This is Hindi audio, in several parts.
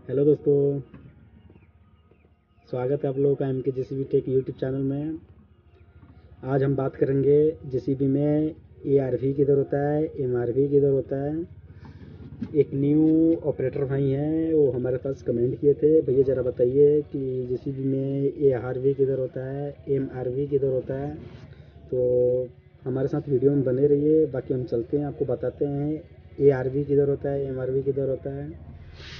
हेलो दोस्तों, स्वागत है आप लोगों का एम के जे टेक यूट्यूब चैनल में। आज हम बात करेंगे जेसीबी में ए आर वी किधर होता है एम आर वी किधर होता है। एक न्यू ऑपरेटर भाई हैं, वो हमारे पास कमेंट किए थे। भैया ज़रा बताइए कि जेसीबी में ए आर वी किधर होता है एम आर वी किधर होता है। तो हमारे साथ वीडियो में बने रहिए, बाकी हम चलते हैं, आपको बताते हैं ए आर वी किधर होता है एम आर वी किधर होता है।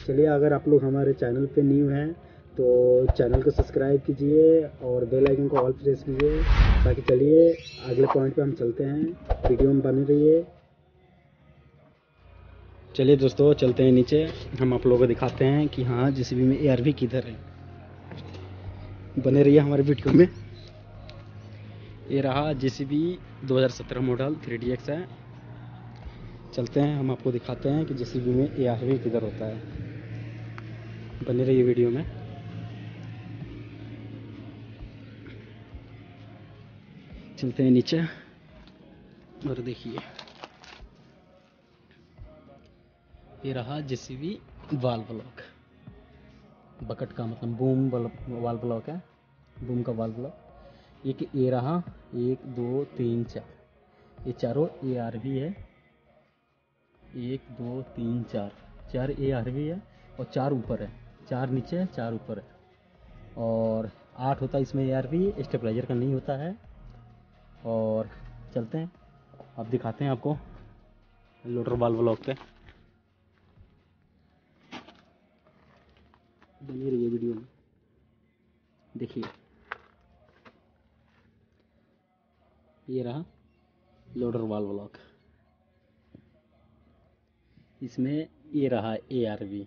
चलिए, अगर आप लोग हमारे चैनल पे न्यू हैं तो चैनल को सब्सक्राइब कीजिए और बेल आइकन को ऑल प्रेस कीजिए, ताकि चलिए अगले पॉइंट पे हम चलते हैं, वीडियो में बने रहिए। चलिए दोस्तों, चलते हैं नीचे। हम आप लोगों को दिखाते हैं कि हाँ जिस में ए आर वी किधर है। बने रहिए हमारे वीडियो में। ये रहा J C B model three D X है। चलते हैं, हम आपको दिखाते हैं कि जेसीबी में ए वी किधर होता है। बने रहिए वीडियो में। चलते हैं नीचे और देखिए। ये रहा जेसीबी वाल ब्लॉक बकेट का मतलब बूम वाल ब्लॉक है। बूम का वाल ब्लॉक एक ए रहा, एक, दो, तीन, चार। ये चारों ए आर भी है। एक, दो, तीन, चार। चार ए भी है और चार ऊपर है। चार नीचे है, चार ऊपर है। और आठ होता है इसमें ए आर भी स्टेबलाइजर का नहीं होता है। और चलते हैं। अब दिखाते हैं आपको लोटर बाल ब्लॉक पे। बनी रही है वीडियो। में देखिए। ये रहा लोडर वाल ब्लॉक। इसमें ये रहा ए आर वी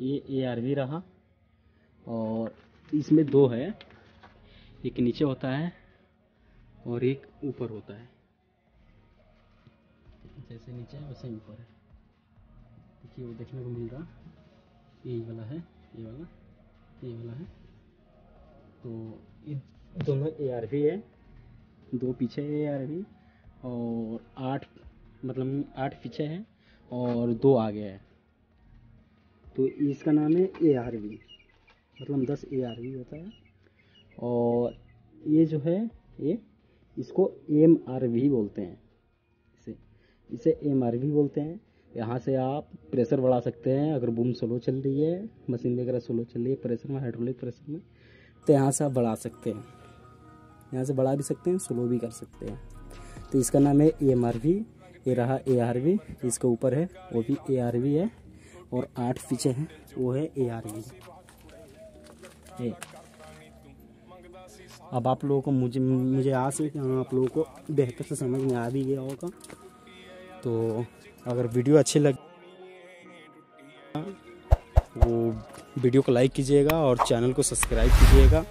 ये ए आर वी रहा और इसमें दो है। एक नीचे होता है और एक ऊपर होता है। जैसे नीचे है, वैसे ऊपर है। देखिए, वो देखने को मिल रहा। यही वाला है, ये वाला ये वाला है। तो ये दोनों ए आर वी है। दो पीछे ए आर वी और आठ मतलब आठ पीछे है। और दो आगे है। तो इसका नाम है ए आर वी मतलब दस ए आर वी होता है। और ये जो है, ये इसको एम आर वी बोलते हैं। इसे इसे एम आर वी बोलते हैं। यहाँ से आप प्रेशर बढ़ा सकते हैं। अगर बूम स्लो चल रही है मशीन वगैरह स्लो चल रही है प्रेशर में हाइड्रोलिक प्रेशर में तो यहाँ से आप बढ़ा सकते हैं। यहाँ से बढ़ा भी सकते हैं स्लो भी कर सकते हैं। तो इसका नाम है ए एम आर वी ये रहा ए आर वी इसके ऊपर है, वो भी ए आर वी है, और आठ पीछे हैं, वो है ए आर वी ए अब आप लोगों को मुझे मुझे आस है कि हाँ आप लोगों को बेहतर से समझ में आ भी गया होगा। तो अगर वीडियो अच्छी लग, वो वीडियो को लाइक कीजिएगा और चैनल को सब्सक्राइब कीजिएगा।